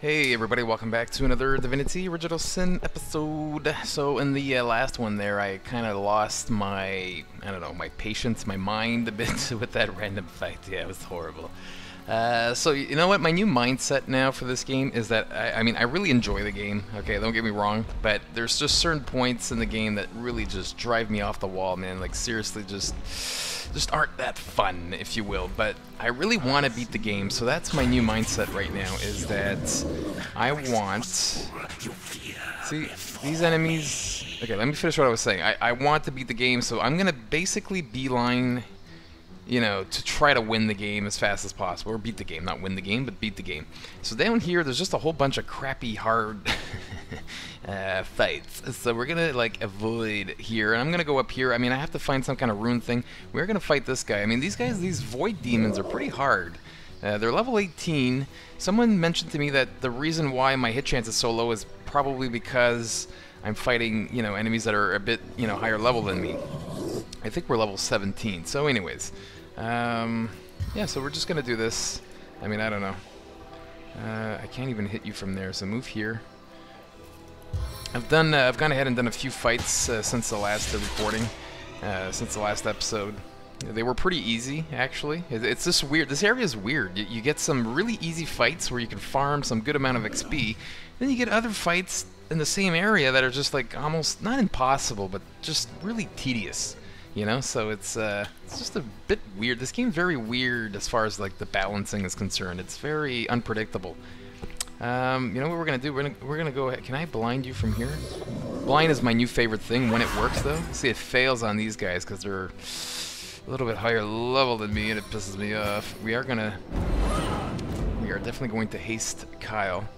Hey everybody, welcome back to another Divinity Original Sin episode. So in the uh, last one there, I kind of lost my, I don't know, my patience, my mind a bit with that random fight. Yeah, it was horrible. Uh, so you know what, my new mindset now for this game is that, I, I mean, I really enjoy the game, okay, don't get me wrong, but there's just certain points in the game that really just drive me off the wall, man, like seriously just just aren't that fun, if you will. But I really want to beat the game, so that's my new mindset right now, is that I want... See, these enemies... Okay, let me finish what I was saying. I, I want to beat the game, so I'm going to basically beeline, you know, to try to win the game as fast as possible. Or beat the game, not win the game, but beat the game. So down here, there's just a whole bunch of crappy, hard... uh, fights. So we're gonna like avoid here, and I'm gonna go up here. I mean, I have to find some kind of rune thing. We're gonna fight this guy. I mean, these guys, these void demons are pretty hard. Uh, they're level 18. Someone mentioned to me that the reason why my hit chance is so low is probably because I'm fighting, you know, enemies that are a bit, you know, higher level than me. I think we're level 17. So anyways, um, yeah, so we're just gonna do this. I mean, I don't know. Uh, I can't even hit you from there, so move here. I've done. Uh, I've gone ahead and done a few fights uh, since the last uh, recording, uh, since the last episode. They were pretty easy, actually. It's just weird. This area is weird. You, get some really easy fights where you can farm some good amount of XP. Then you get other fights in the same area that are just like almost not impossible, but just really tedious. You know, so it's uh, it's just a bit weird. This game's very weird as far as like the balancing is concerned. It's very unpredictable. Um, you know what we're gonna do? We're gonna we're gonna go ahead. Can I blind you from here? Blind is my new favorite thing when it works, though. See, it fails on these guys because they're a little bit higher level than me, and it pisses me off. We are gonna we are definitely going to haste Kyle.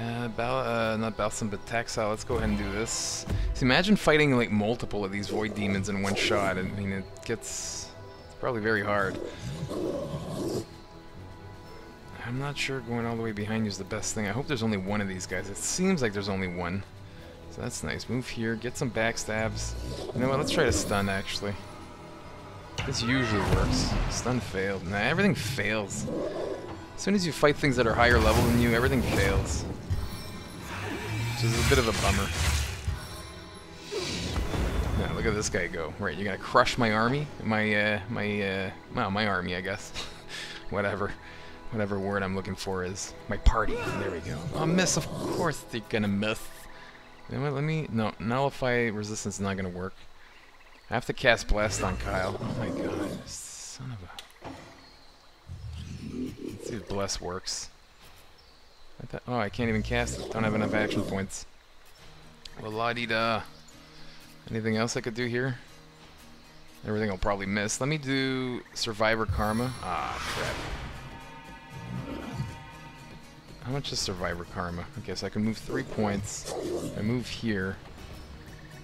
Uh, Bal uh, not Balsam, but Taxile. Let's go ahead and do this. See, imagine fighting like multiple of these void demons in one shot. I mean, it gets it's probably very hard. I'm not sure going all the way behind you is the best thing. I hope there's only one of these guys. It seems like there's only one. So that's nice. Move here, get some backstabs. You know what, let's try to stun actually. This usually works. Stun failed. Nah, everything fails. As soon as you fight things that are higher level than you, everything fails. Which is a bit of a bummer. Now, look at this guy go. Right, you're gonna crush my army? My, uh, my, uh, well, my army, I guess. Whatever whatever word I'm looking for is my party. There we go. Oh, miss. Of course they're gonna miss. You know what? Let me no nullify resistance is not gonna work. I have to cast blast on Kyle. Oh my god, son of a. See if bless works. I oh, I can't even cast it. Don't have enough action points. Well, la di da. Anything else I could do here? Everything I'll probably miss. Let me do Survivor Karma. Ah, crap. How much is Survivor Karma? Okay, so I can move three points. I move here.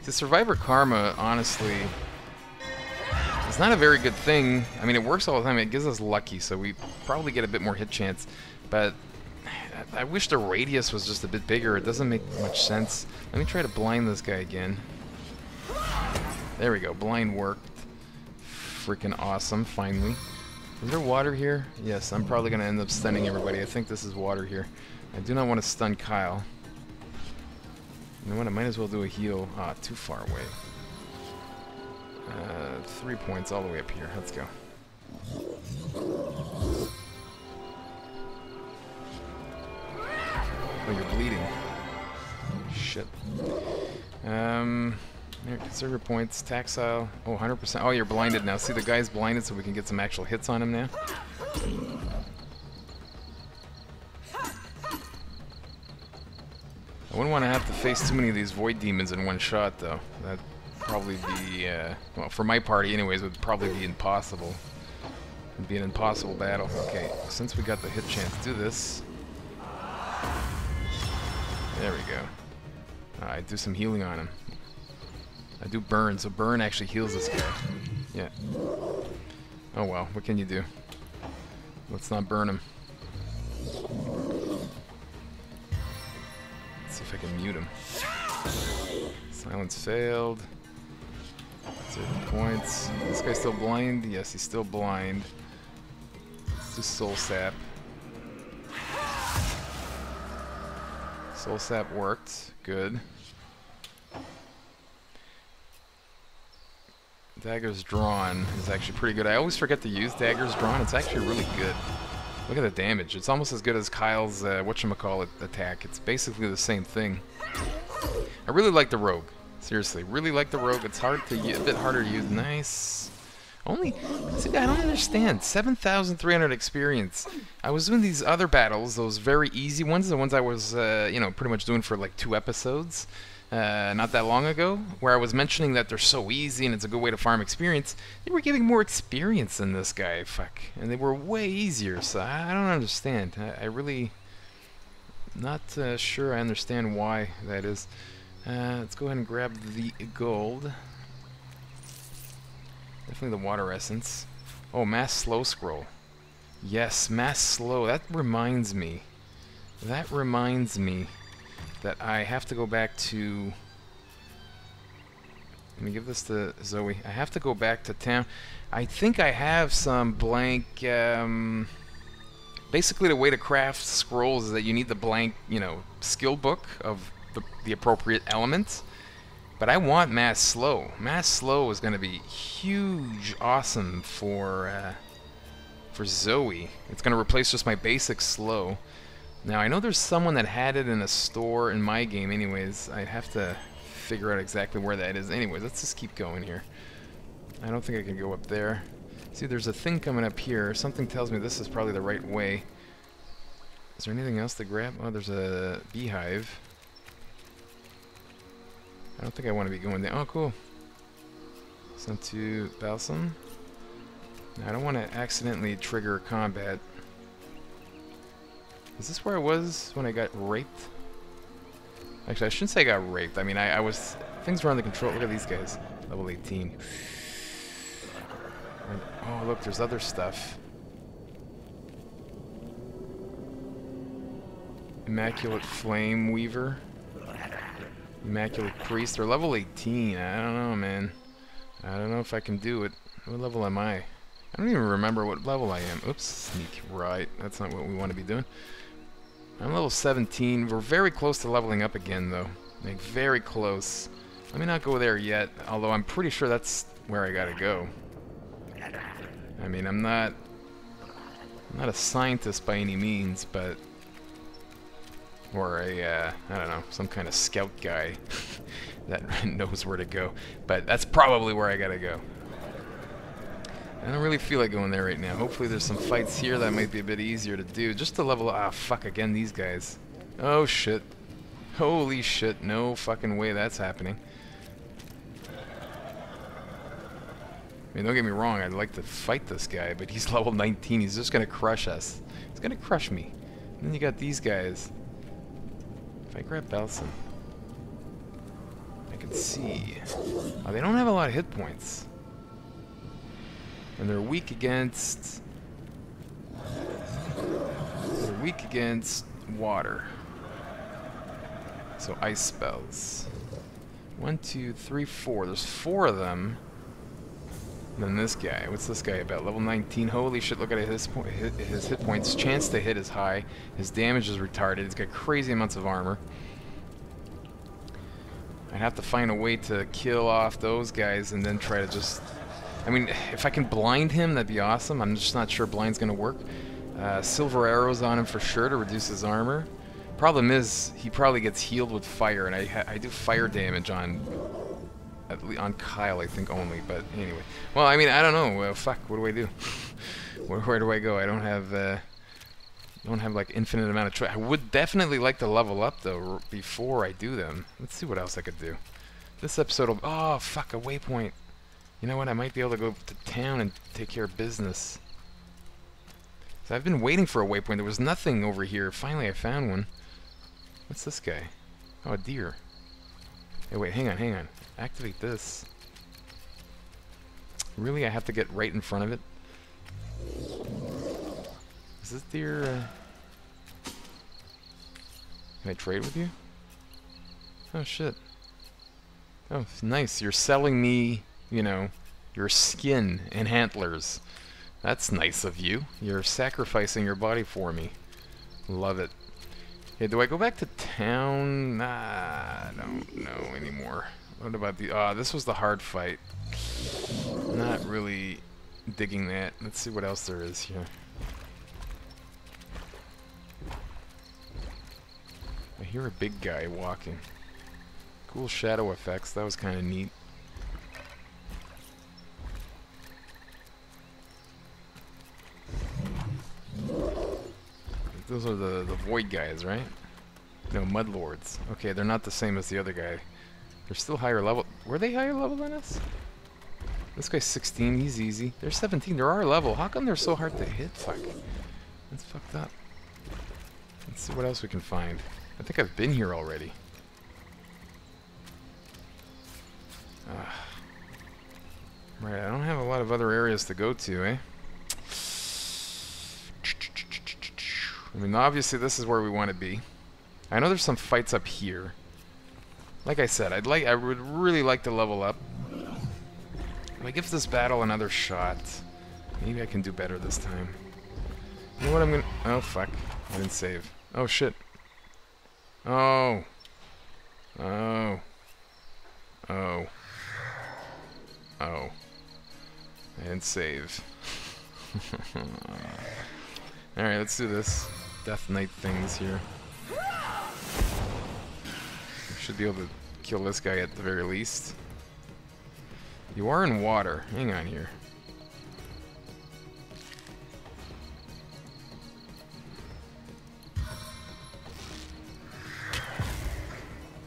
The Survivor Karma, honestly, it's not a very good thing. I mean, it works all the time. It gives us lucky, so we probably get a bit more hit chance. But I wish the radius was just a bit bigger. It doesn't make much sense. Let me try to blind this guy again. There we go. Blind worked. Freaking awesome, finally. Is there water here? Yes, I'm probably going to end up stunning everybody. I think this is water here. I do not want to stun Kyle. You know what? I might as well do a heal. Ah, too far away. Uh, three points all the way up here. Let's go. Oh, you're bleeding. Shit. Um... Conserve points, Taxile. Oh, 100%. Oh, you're blinded now. See, the guy's blinded so we can get some actual hits on him now. I wouldn't want to have to face too many of these Void Demons in one shot, though. That'd probably be, uh, well, for my party anyways, would probably be impossible. It'd be an impossible battle. Okay, since we got the hit chance, do this. There we go. Alright, do some healing on him. I do burn, so burn actually heals this guy. Yeah. Oh well, what can you do? Let's not burn him. Let's see if I can mute him. Silence failed. Points. This guy's still blind? Yes, he's still blind. Let's Soul Sap. Soul Sap worked. Good. Daggers Drawn is actually pretty good. I always forget to use Daggers Drawn. It's actually really good. Look at the damage. It's almost as good as Kyle's, uh, whatchamacallit, attack. It's basically the same thing. I really like the Rogue. Seriously, really like the Rogue. It's hard to use, a bit harder to use. Nice. Only, see, I don't understand. 7,300 experience. I was doing these other battles, those very easy ones, the ones I was, uh, you know, pretty much doing for like two episodes uh, not that long ago, where I was mentioning that they're so easy and it's a good way to farm experience. They were giving more experience than this guy, fuck, and they were way easier. So I, I don't understand. I, I really not uh, sure I understand why that is. Uh, let's go ahead and grab the gold. Definitely the water essence. Oh, mass slow scroll. Yes, mass slow. That reminds me. That reminds me that I have to go back to... Let me give this to Zoe. I have to go back to town. I think I have some blank... Um, basically, the way to craft scrolls is that you need the blank, you know, skill book of the, the appropriate elements. But I want Mass Slow. Mass Slow is going to be huge, awesome for uh, for Zoe. It's going to replace just my basic Slow. Now, I know there's someone that had it in a store in my game anyways. I'd have to figure out exactly where that is. Anyways, let's just keep going here. I don't think I can go up there. See, there's a thing coming up here. Something tells me this is probably the right way. Is there anything else to grab? Oh, there's a beehive. I don't think I want to be going there. Oh, cool. Sent to Balsam. Now, I don't want to accidentally trigger combat. Is this where I was when I got raped? Actually, I shouldn't say I got raped. I mean, I, I was... Things were under control. Look at these guys. Level 18. And, oh, look, there's other stuff. Immaculate Flame Weaver. Immaculate Priest. They're level 18. I don't know, man. I don't know if I can do it. What level am I? I don't even remember what level I am. Oops, sneak. Right. That's not what we want to be doing. I'm level 17. We're very close to leveling up again, though. Like, very close. Let me not go there yet, although I'm pretty sure that's where I gotta go. I mean, I'm not... I'm not a scientist by any means, but... Or a, uh, I don't know, some kind of scout guy that knows where to go. But that's probably where I gotta go. I don't really feel like going there right now. Hopefully there's some fights here that might be a bit easier to do. Just to level Ah, fuck, again, these guys. Oh, shit. Holy shit, no fucking way that's happening. I mean, don't get me wrong, I'd like to fight this guy, but he's level 19. He's just gonna crush us. He's gonna crush me. And then you got these guys. If I grab Belson, I can see. Oh, they don't have a lot of hit points. And they're weak against... They're weak against water. So ice spells. One, two, three, four. There's four of them. And then this guy. What's this guy about? Level 19. Holy shit, look at his, point, his hit points. Chance to hit is high. His damage is retarded. He's got crazy amounts of armor. I'd have to find a way to kill off those guys and then try to just I mean, if I can blind him, that'd be awesome. I'm just not sure blind's going to work. Uh, silver arrows on him for sure to reduce his armor. Problem is, he probably gets healed with fire, and I, I do fire damage on on Kyle, I think, only. But anyway. Well, I mean, I don't know. Well, fuck, what do I do? where, where, do I go? I don't have... Uh, don't have like infinite amount of choice. I would definitely like to level up though before I do them. Let's see what else I could do. This episode will... Oh, fuck, a waypoint. You know what? I might be able to go to town and take care of business. So I've been waiting for a waypoint. There was nothing over here. Finally, I found one. What's this guy? Oh, a deer. Hey, wait, hang on, hang on. Activate this. Really? I have to get right in front of it? Is this deer... Uh... Can I trade with you? Oh, shit. Oh, nice. You're selling me you know, your skin and antlers. That's nice of you. You're sacrificing your body for me. Love it. Okay, do I go back to town? Nah, I don't know anymore. What about the... Ah, uh, this was the hard fight. Not really digging that. Let's see what else there is here. I hear a big guy walking. Cool shadow effects. That was kind of neat. Those are the, the void guys, right? No, mudlords. Okay, they're not the same as the other guy. They're still higher level. Were they higher level than us? This guy's 16, he's easy. They're 17, they're our level. How come they're so hard to hit? Fuck. That's fucked up. Let's see what else we can find. I think I've been here already. Right, I don't have a lot of other areas to go to, eh? I mean, obviously this is where we want to be. I know there's some fights up here. Like I said, I'd like I would really like to level up. I give this battle another shot, maybe I can do better this time. You know what I'm gonna... Oh, fuck. I didn't save. Oh, shit. Oh. Oh. Oh. Oh. I didn't save. Alright, let's do this. Death Knight things here. Should be able to kill this guy at the very least. You are in water. Hang on here.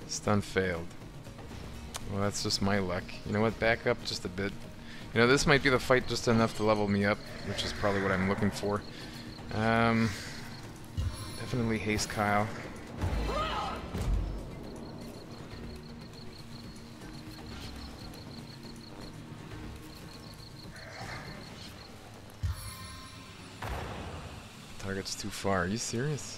Stun failed. Well, that's just my luck. You know what? Back up just a bit. You know, this might be the fight just enough to level me up, which is probably what I'm looking for. Um, definitely haste Kyle. Far. Are you serious?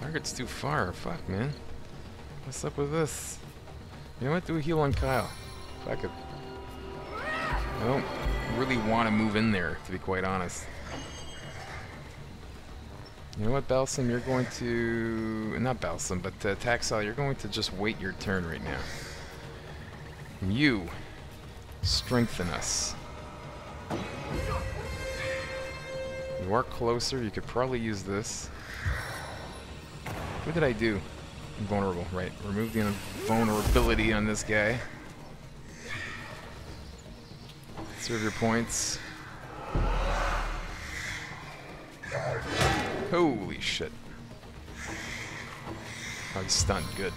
Target's too far. Fuck, man. What's up with this? You know what? Do a heal on Kyle. Fuck it. I don't really want to move in there, to be quite honest. You know what, Balsam? You're going to... Not Balsam, but uh, Taxel, you're going to just wait your turn right now. You strengthen us. You are closer. You could probably use this. What did I do? Invulnerable, right. Remove the vulnerability on this guy. Serve your points. Holy shit. He's stunned. Good.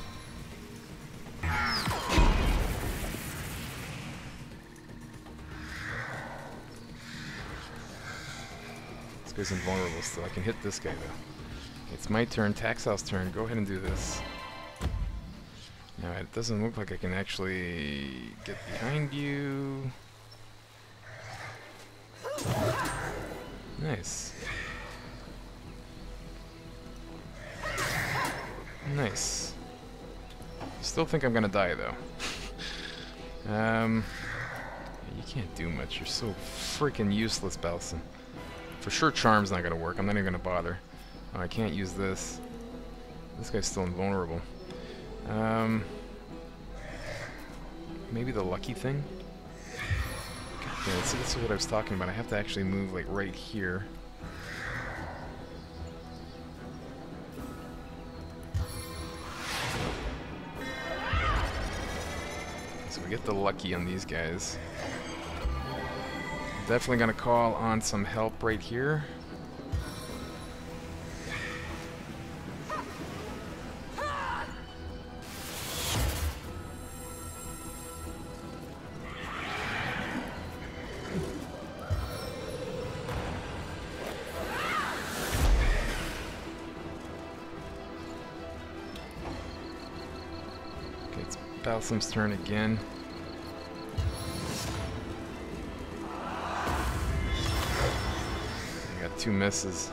This guy's invulnerable still. I can hit this guy though. It's my turn, Taxel's turn. Go ahead and do this. Now it doesn't look like I can actually get behind you. Nice. Nice. Still think I'm gonna die though. um, you can't do much. You're so freaking useless, Belson. For sure Charm's not going to work. I'm not even going to bother. Oh, I can't use this. This guy's still invulnerable. Um, maybe the lucky thing? See, this is what I was talking about. I have to actually move, like, right here. So we get the lucky on these guys. Definitely going to call on some help right here. Balsam's turn again. Two misses.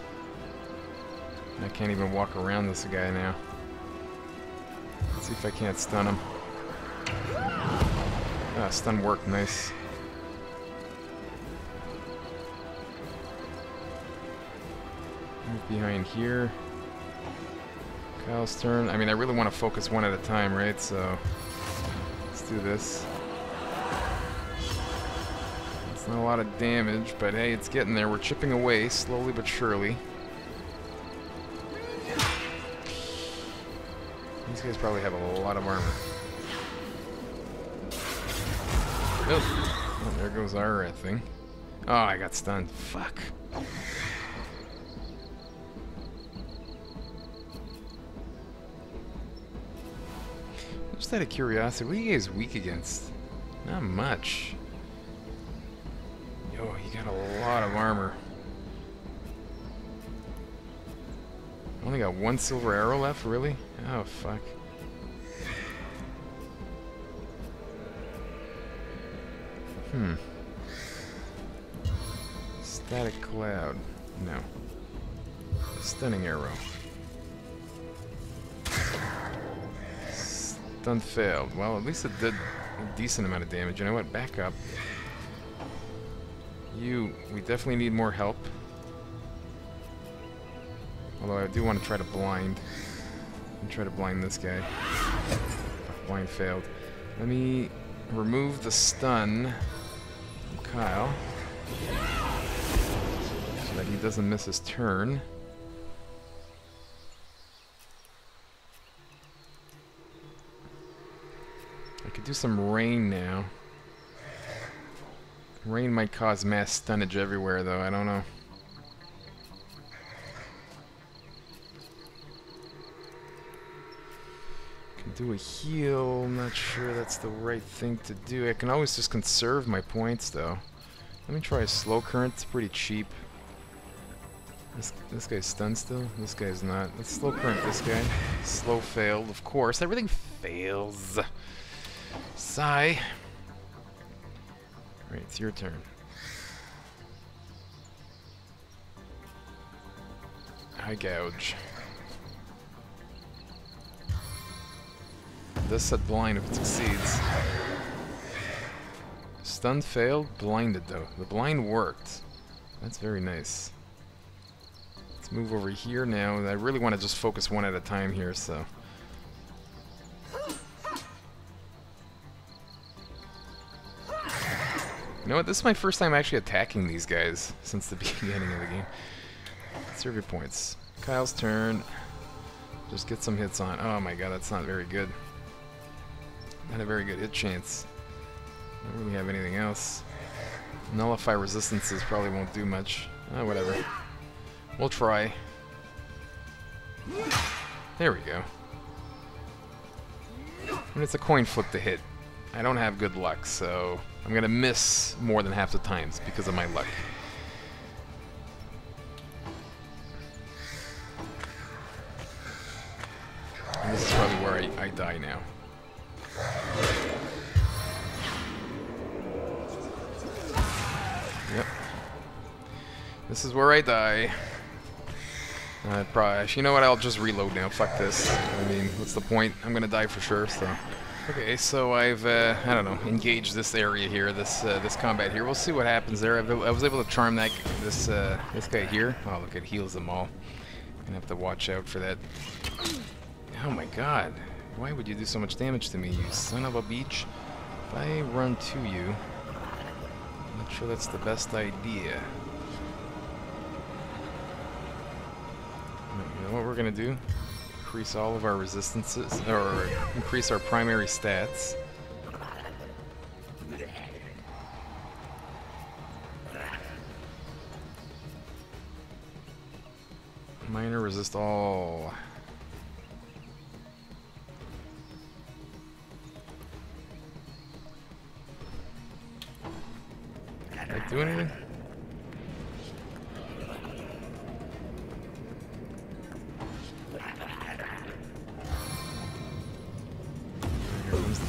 I can't even walk around this guy now. Let's see if I can't stun him. Ah, stun worked, nice. Behind here. Kyle's turn. I mean, I really want to focus one at a time, right? So let's do this. Not a lot of damage, but hey, it's getting there. We're chipping away, slowly but surely. These guys probably have a lot of armor. Oh, there goes our uh, thing. Oh, I got stunned. Fuck. Just out of curiosity, what are you guys weak against? Not much. One silver arrow left, really? Oh, fuck. Hmm. Static cloud. No. Stunning arrow. Stun failed. Well, at least it did a decent amount of damage. You know what? Back up. You, we definitely need more help. Although I do want to try to blind. And try to blind this guy. Blind failed. Let me remove the stun from Kyle. So that he doesn't miss his turn. I could do some rain now. Rain might cause mass stunnage everywhere though, I don't know. Do a heal. Not sure that's the right thing to do. I can always just conserve my points, though. Let me try a slow current. It's pretty cheap. This, this guy's stunned still? This guy's not. Let's slow current this guy. Slow failed, of course. Everything fails. Sigh. Right, it's your turn. Eye gouge. This set blind if it succeeds. Stun failed, blinded though. The blind worked. That's very nice. Let's move over here now. I really want to just focus one at a time here, so. You know what? This is my first time actually attacking these guys since the beginning of the game. Serve your points. Kyle's turn. Just get some hits on. Oh my god, that's not very good. Not a very good hit chance. I don't really have anything else. Nullify resistances probably won't do much. Oh, whatever. We'll try. There we go. And it's a coin flip to hit. I don't have good luck, so I'm gonna miss more than half the times because of my luck. And this is probably where I, I die now. This is where I die. I probably, you know what, I'll just reload now, fuck this. I mean, what's the point? I'm gonna die for sure, so... Okay, so I've, uh, I don't know, engaged this area here, this uh, this combat here. We'll see what happens there. I've, i was able to charm that this uh, this guy here. Oh, look, it heals them all. Gonna have to watch out for that. Oh my god. Why would you do so much damage to me, you son of a beach? If I run to you, I'm not sure that's the best idea. Know what we're gonna do? Increase all of our resistances, or increase our primary stats. Minor resist all. do anything?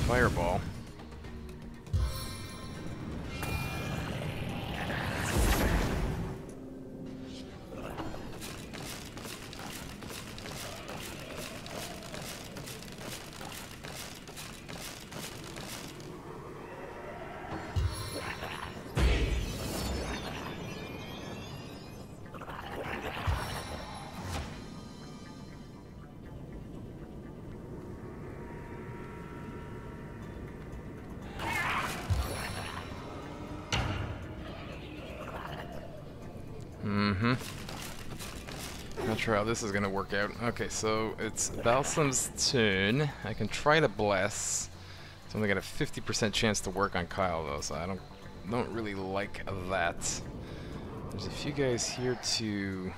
Fireball. Mm-hmm. Not sure how this is gonna work out. Okay, so it's Balsam's turn. I can try to bless. It's only got a 50% chance to work on Kyle though, so I don't don't really like that. There's a few guys here to.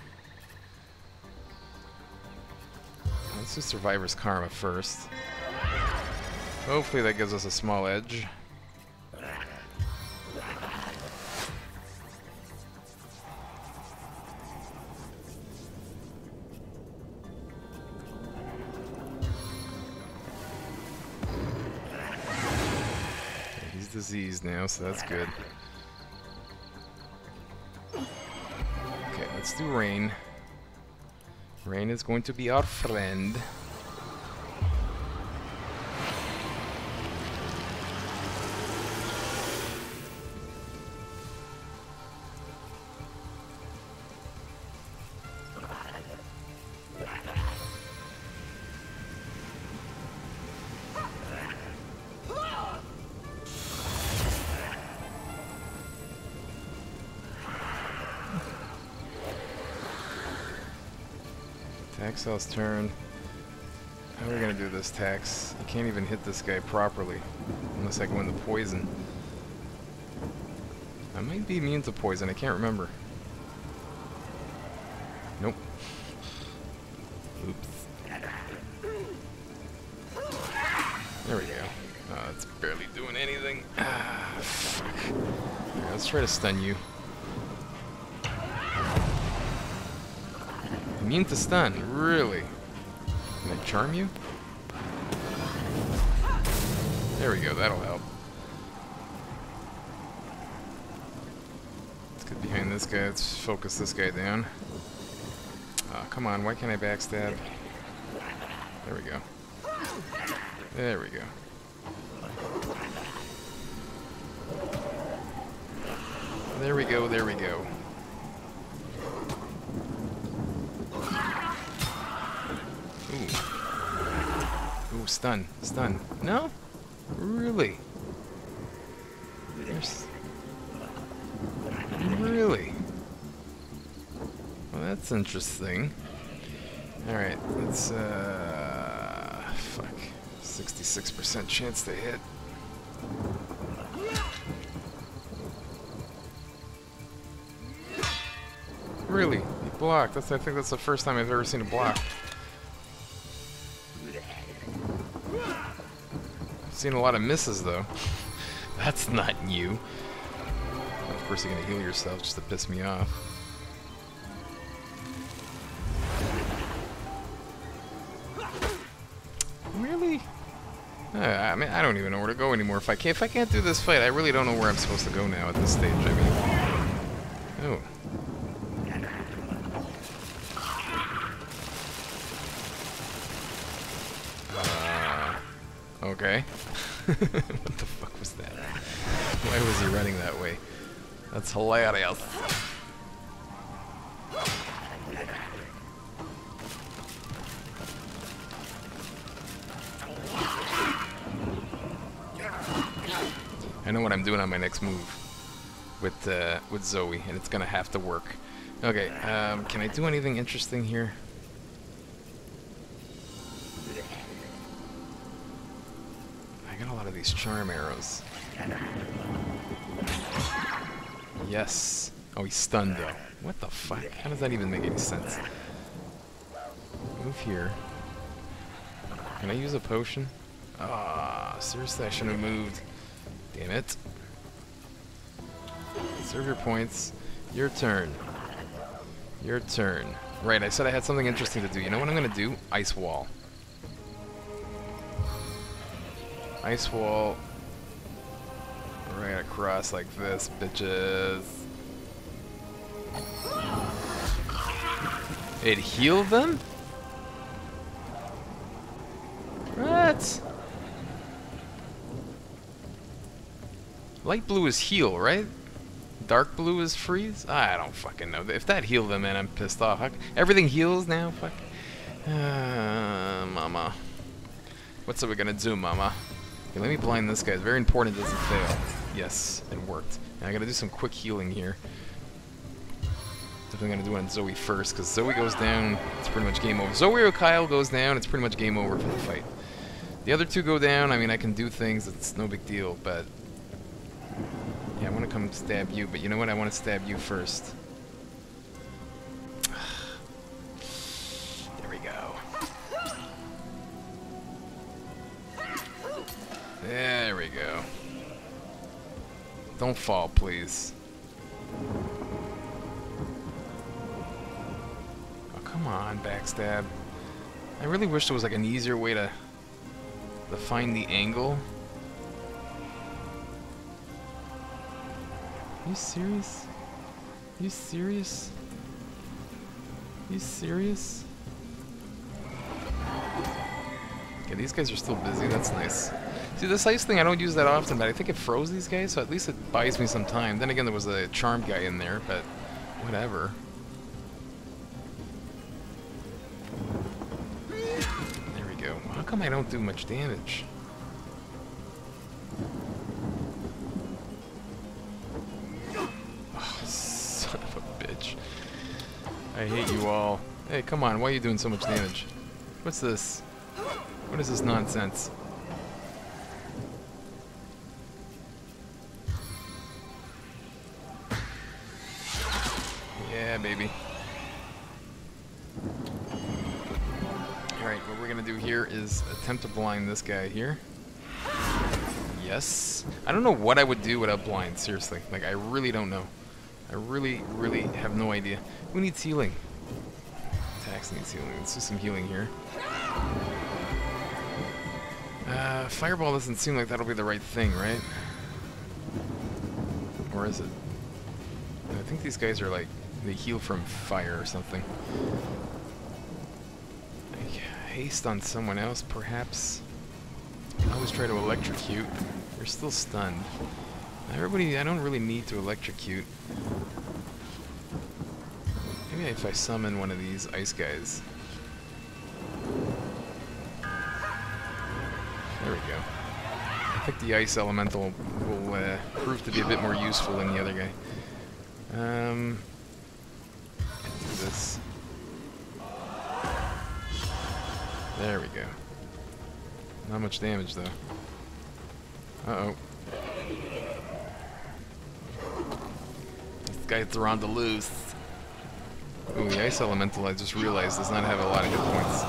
Let's do Survivor's Karma first. Hopefully that gives us a small edge. He's diseased now, so that's good. Okay, let's do rain. Rain is going to be our friend. Taxel's turn. How are we gonna do this, Tax? I can't even hit this guy properly. Unless I go into poison. I might be immune to poison, I can't remember. Nope. Oops. There we go. Oh, it's barely doing anything. Ah, fuck. Right, let's try to stun you. Immune to stun, really? Can I charm you? There we go, that'll help. Let's get behind this guy, let's focus this guy down. Oh, come on, why can't I backstab? There we go. There we go. There we go, there we go. Ooh. Ooh, stun, stun. No? Really? There's... Really? Well, that's interesting. Alright, let's, uh... Fuck. 66% chance to hit. Really? He blocked. That's, I think that's the first time I've ever seen a block. I've seen a lot of misses, though. that's not new. Of course, you're gonna heal yourself just to piss me off. Really? Uh, I mean, I don't even know where to go anymore. If I can't, if I can't do this fight, I really don't know where I'm supposed to go now at this stage. I mean, oh. Uh, okay. what the fuck was that? Why was he running that way? That's hilarious. I know what I'm doing on my next move with uh, with Zoe, and it's gonna have to work. Okay, um, can I do anything interesting here? Charm arrows. Yes. Oh, he's stunned though. What the fuck? How does that even make any sense? Move here. Can I use a potion? Ah, seriously, I shouldn't have moved. Damn it. Serve your points. Your turn. Your turn. Right, I said I had something interesting to do. You know what I'm gonna do? Ice wall. Ice wall. Right across like this, bitches. It healed them? What? Light blue is heal, right? Dark blue is freeze? I don't fucking know. If that healed them, man, I'm pissed off. Everything heals now? Fuck. Uh, mama. What's we gonna do, mama? Okay, let me blind this guy. It's very important it doesn't fail. Yes, it worked. Now I gotta do some quick healing here. Definitely gonna do on Zoe first, because Zoe goes down, it's pretty much game over. Zoe or Kyle goes down, it's pretty much game over for the fight. The other two go down, I mean, I can do things, it's no big deal, but... Yeah, I want to come stab you, but you know what? I want to stab you first. There we go. Don't fall, please. Oh, come on, backstab. I really wish there was like an easier way to, to find the angle. Are you serious? Are you serious? Are you serious? Okay, these guys are still busy. That's nice. See, this ice thing I don't use that often, but I think it froze these guys, so at least it buys me some time. Then again, there was a charm guy in there, but whatever. There we go. How come I don't do much damage? Oh, son of a bitch. I hate you all. Hey, come on, why are you doing so much damage? What's this? What is this nonsense? Blind this guy here. Yes. I don't know what I would do without blind, seriously. Like, I really don't know. I really, really have no idea. Who needs healing? Tax needs healing. Let's do some healing here. Uh, fireball doesn't seem like that'll be the right thing, right? Or is it? I think these guys are like, they heal from fire or something. Haste on someone else, perhaps? I always try to electrocute. They're still stunned. Everybody, I don't really need to electrocute. Maybe if I summon one of these ice guys. There we go. I think the ice elemental will uh, prove to be a bit more useful than the other guy. Um, do this. There we go. Not much damage though. Uh-oh. This guy's around to loose. Ooh, the ice elemental I just realized does not have a lot of hit points.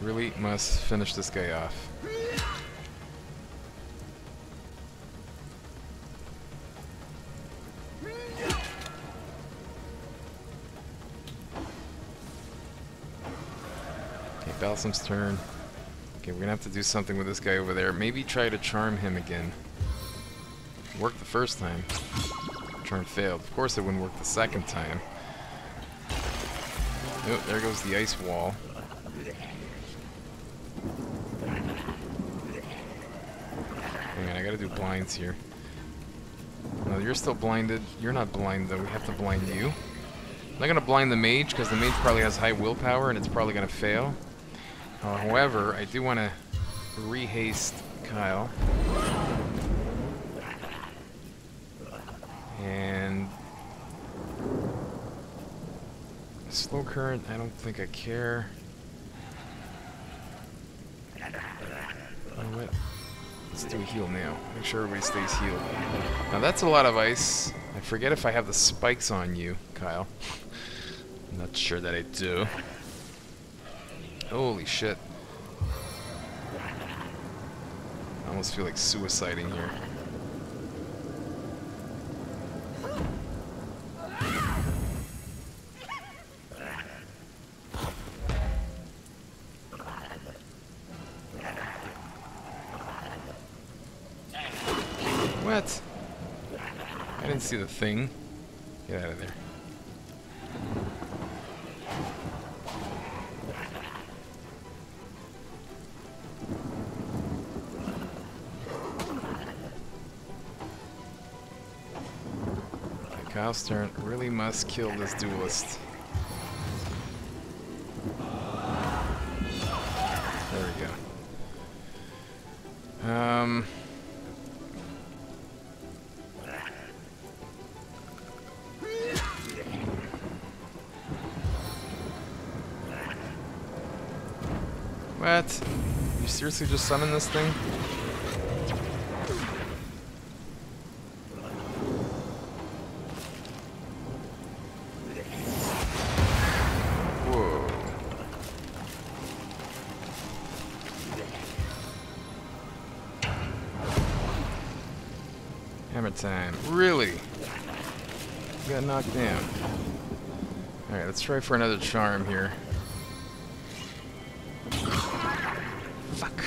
Really must finish this guy off. Balsam's turn. Okay, we're gonna have to do something with this guy over there. Maybe try to charm him again. Worked the first time. Charm failed. Of course it wouldn't work the second time. Oh, there goes the ice wall. Hang on, I gotta do blinds here. No, you're still blinded. You're not blind though. We have to blind you. I'm not gonna blind the mage because the mage probably has high willpower and it's probably gonna fail. Uh, however, I do want to rehaste Kyle. And slow current, I don't think I care. Let's do a heal now. Make sure everybody stays healed. Now that's a lot of ice. I forget if I have the spikes on you, Kyle. I'm not sure that I do. Holy shit. I almost feel like suiciding here. What? I didn't see the thing. Let's kill this duelist. There we go. Um... What? You seriously just summon this thing? Try for another charm here. Fuck.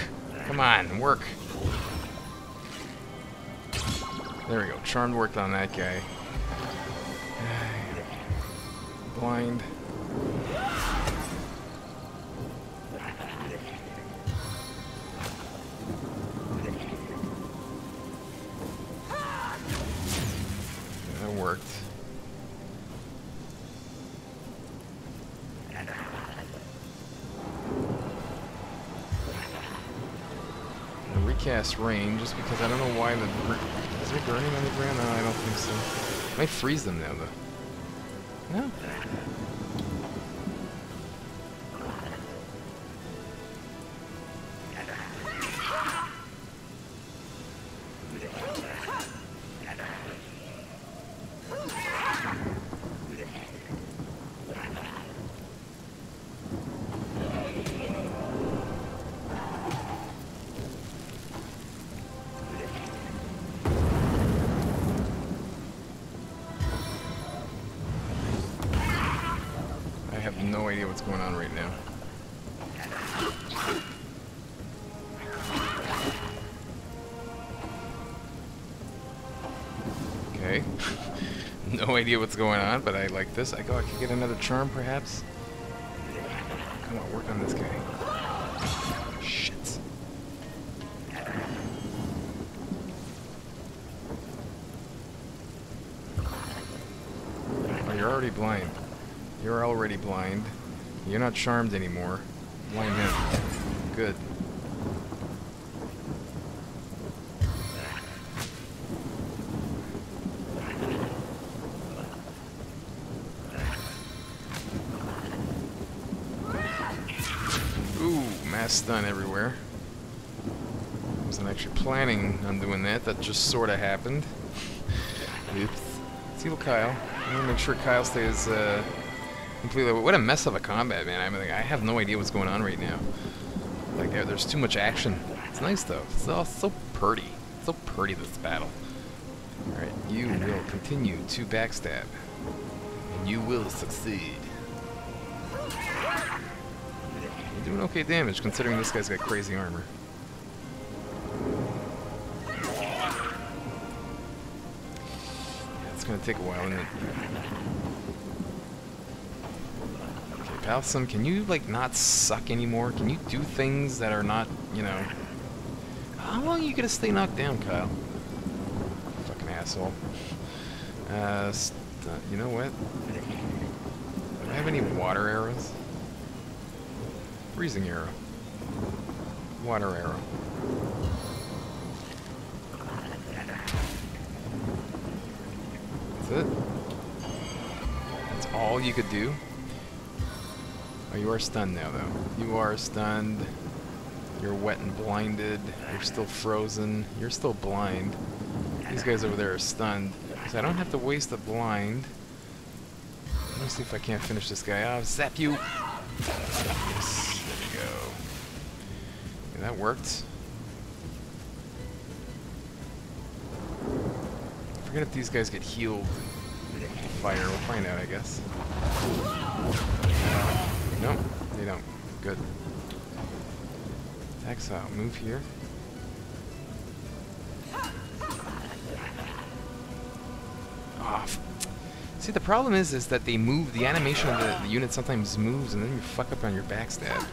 Come on, work. There we go. Charmed worked on that guy. Rain, just because I don't know why the... Is there burning on the ground? No, I don't think so. Might freeze them now, though. No? I what's going on right now. Okay. no idea what's going on, but I like this. I go, I could get another charm, perhaps. Come on, work on this guy. Shit. Oh, you're already blind. You're already blind. You're not charmed anymore. Blind him. Good. Ooh, mass stun everywhere. Wasn't actually planning on doing that. That just sort of happened. Oops. See what Kyle. I'm gonna make sure Kyle stays uh, completely. What a mess of a combat, man. I mean, like, I have no idea what's going on right now. Like, there- there's too much action. It's nice though. It's all so pretty. So pretty this battle. All right, you will continue to backstab, and you will succeed. You're doing okay damage considering this guy's got crazy armor. Yeah, it's gonna take a while, isn't it? Balsam, can you like not suck anymore? Can you do things that are not, you know? How long are you gonna stay knocked down, Kyle? Fucking asshole. Uh, uh, you know what? Do I have any water arrows? Freezing arrow. Water arrow. That's it. That's all you could do. Oh, you are stunned now, though. You are stunned. You're wet and blinded. You're still frozen. You're still blind. These guys over there are stunned. So I don't have to waste a blind. Let me see if I can't finish this guy off. Zap you! Yes, there we go. Yeah, that worked. Forget if these guys get healed. Fire, we'll find out, I guess. No, they don't. Good. Exile, move here. Ah, f- See, the problem is, is that they move. The animation of the, the unit sometimes moves, and then you fuck up on your backstab.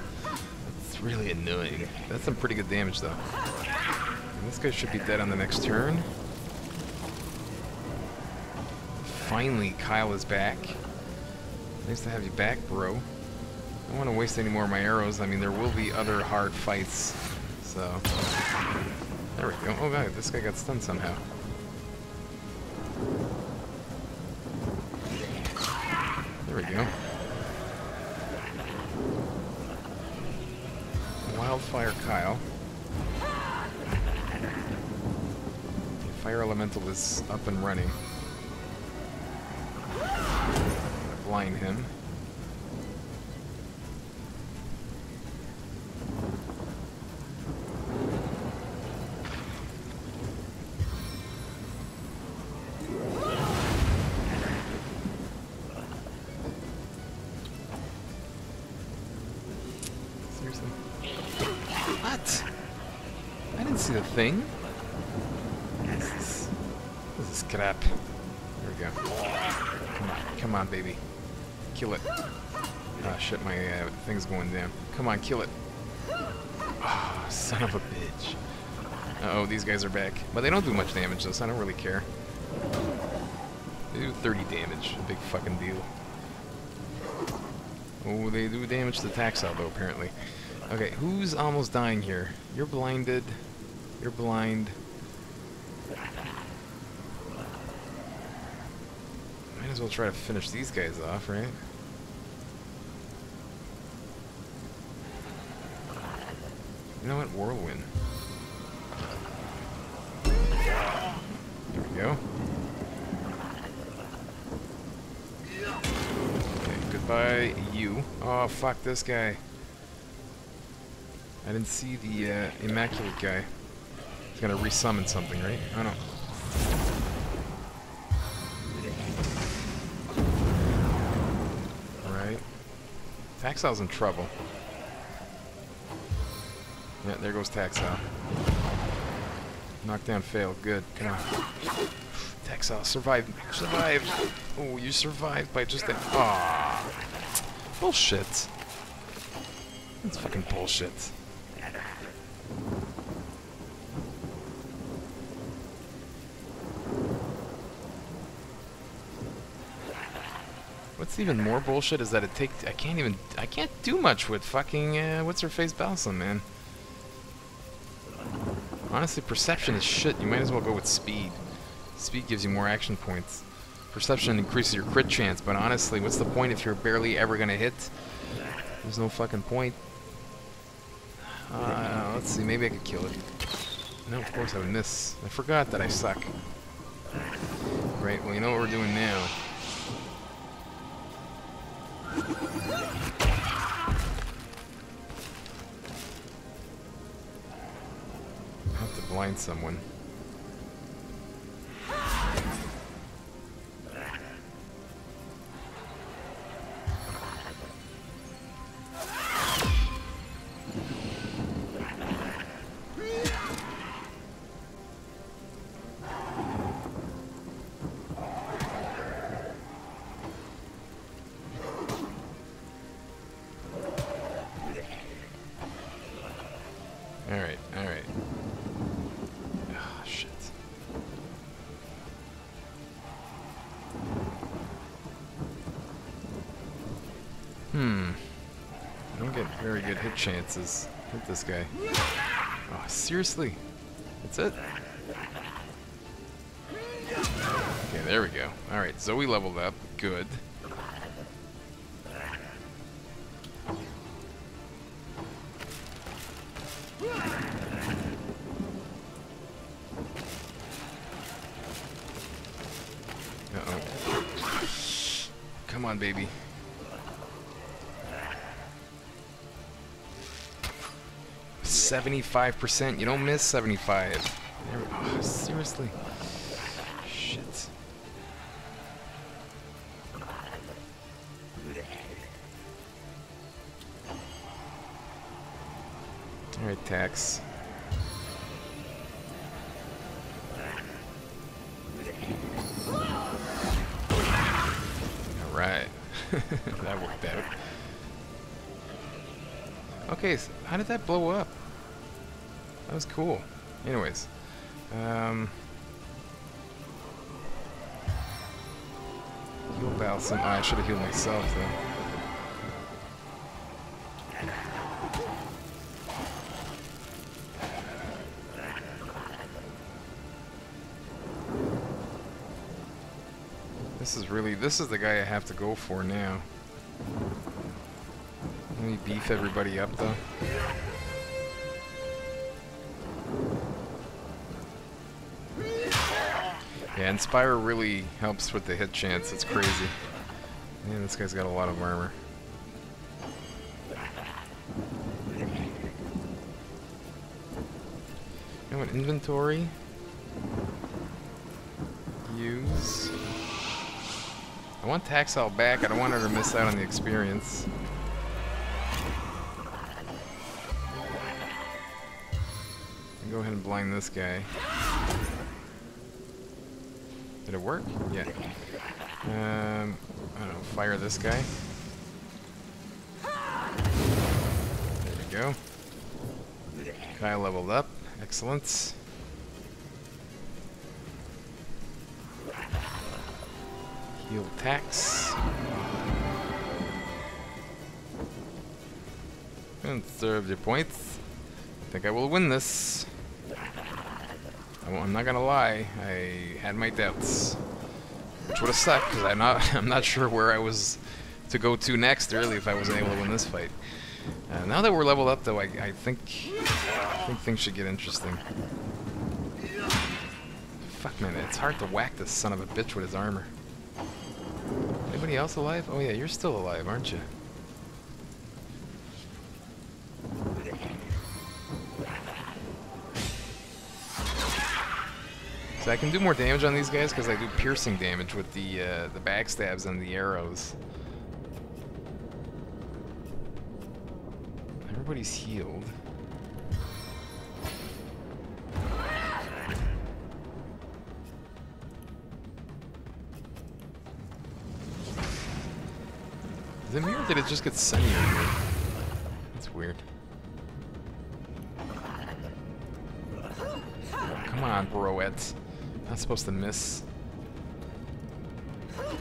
It's really annoying. That's some pretty good damage, though. And this guy should be dead on the next turn. Finally, Kyle is back. Nice to have you back, bro. I don't want to waste any more of my arrows. I mean, there will be other hard fights, so... There we go. Oh god, this guy got stunned somehow. There we go. Wildfire Kyle. Fire Elemental is up and running. Blind him. On, come on, baby. Kill it. Ah, shit, my uh, thing's going down. Come on, kill it. Ah, son of a bitch. Uh oh these guys are back. But they don't do much damage, though, so I don't really care. They do 30 damage. A big fucking deal. Oh, they do damage to the Taxxel, though, apparently. Okay, who's almost dying here? You're blinded. You're blind. Might as well try to finish these guys off, right? You know what? Whirlwind. There we go. Okay, goodbye, you. Oh, fuck this guy. I didn't see the uh, Immaculate guy. He's gonna resummon something, right? Oh no. Alright. Taxxel's in trouble. Yeah, there goes Taxxel. Knockdown failed. Good. Come on. Taxxel, survive. Survive. Oh, you survived by just that. Aww. Bullshit. That's fucking bullshit. Even more bullshit is that it takes. I can't even. I can't do much with fucking. Uh, what's her face, Balsam, man. Honestly, perception is shit. You might as well go with speed. Speed gives you more action points. Perception increases your crit chance, but honestly, what's the point if you're barely ever gonna hit? There's no fucking point. Uh, let's see, maybe I could kill it. No, of course I would miss. I forgot that I suck. Right, well you know what we're doing now. Blind someone. Chances. Hit this guy. Oh, seriously? That's it? Okay, there we go. Alright, Zoe leveled up. Good. Uh-oh. Come on, baby. Seventy-five percent. You don't miss seventy-five. There oh, seriously. Shit. All right, Tax. All right. that worked out. Okay, so how did that blow up? Was cool. Anyways, um, heal Balsam. Oh, I should have healed myself though. This is really, this is the guy I have to go for now. Let me beef everybody up though. Yeah, Inspire really helps with the hit chance. It's crazy. Man, this guy's got a lot of armor. You know what? Inventory. Use. I want Taxel back. I don't want her to miss out on the experience. Go ahead and blind this guy. Did it work? Yeah. Um, I don't know, fire this guy. There we go. Kai leveled up. Excellent. Heal tax. And serve your points. I think I will win this. I'm not gonna lie, I had my doubts, which would have sucked because I'm not I'm not sure where I was to go to next really if I wasn't able to win this fight. Uh, now that we're leveled up though, I, I think I think things should get interesting. Fuck man, it's hard to whack this son of a bitch with his armor. Anybody else alive? Oh yeah, you're still alive, aren't you? So I can do more damage on these guys because I do piercing damage with the uh, the backstabs and the arrows. Everybody's healed. Is it me or did it just get sunnier here? That's weird. Come on, broettes. I'm not supposed to miss. Oh,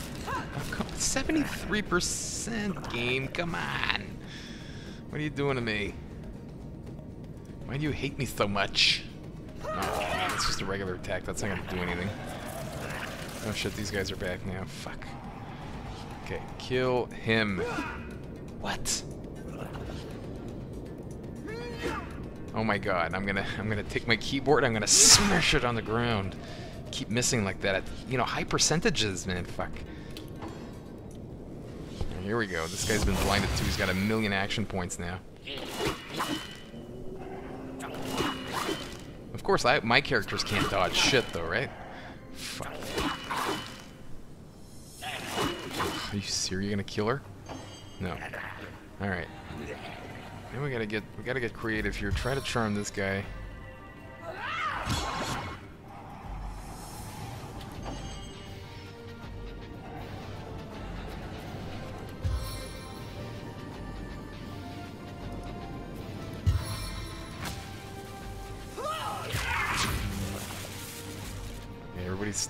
73% game, come on. What are you doing to me? Why do you hate me so much? Oh, it's just a regular attack, that's not gonna do anything. Oh shit, these guys are back now, fuck. Okay, kill him. What? Oh my god, I'm gonna I'm gonna take my keyboard, I'm gonna smash it on the ground keep missing like that. At, you know, high percentages, man. Fuck. Here we go. This guy's been blinded too. He's got a million action points now. Of course, I, my characters can't dodge shit, though, right? Fuck. Are you serious? You gonna kill her? No. All right. Then we gotta get we gotta get creative here. Try to charm this guy.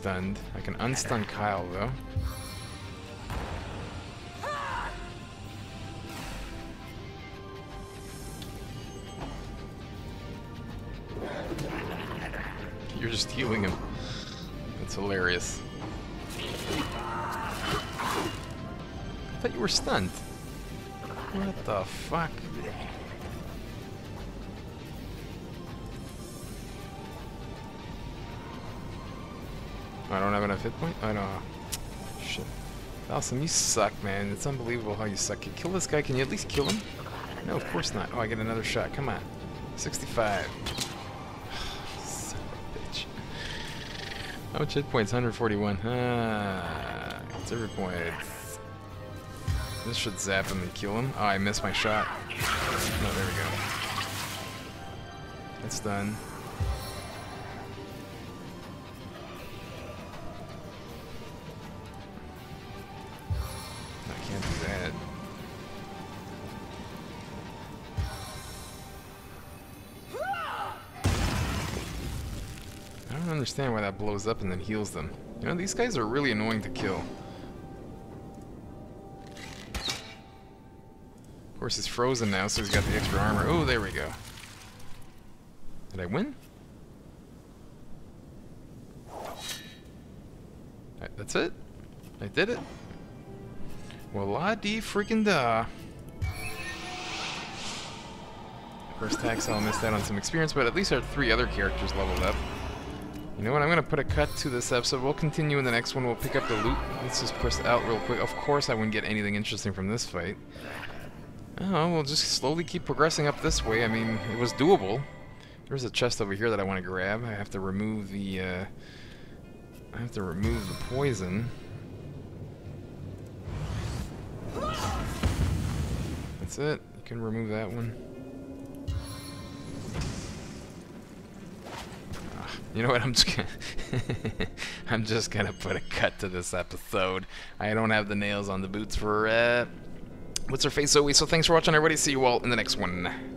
Stunned. I can unstun Kyle, though. You're just healing him. That's hilarious. I thought you were stunned. What the fuck? I don't have enough hit point? I don't Shit. Awesome, you suck, man. It's unbelievable how you suck. You kill this guy, can you at least kill him? No, of course not. Oh, I get another shot. Come on. 65. Son of a bitch. How much hit points? 141. Ah, it's every point. This should zap him and kill him. Oh, I missed my shot. Oh, there we go. It's done. Understand why that blows up and then heals them. You know, these guys are really annoying to kill. Of course, he's frozen now, so he's got the extra armor. Oh, there we go. Did I win? That's it? I did it? Well, la dee freaking da. Of course, Taxel missed out on some experience, but at least our three other characters leveled up. You know what? I'm gonna put a cut to this episode. We'll continue in the next one. We'll pick up the loot. Let's just press out real quick. Of course, I wouldn't get anything interesting from this fight. Oh, we'll just slowly keep progressing up this way. I mean, it was doable. There's a chest over here that I want to grab. I have to remove the. Uh, I have to remove the poison. That's it. You can remove that one. You know what? I'm just gonna I'm just gonna put a cut to this episode. I don't have the nails on the boots for uh, what's her face Zoe. So thanks for watching, everybody. See you all in the next one.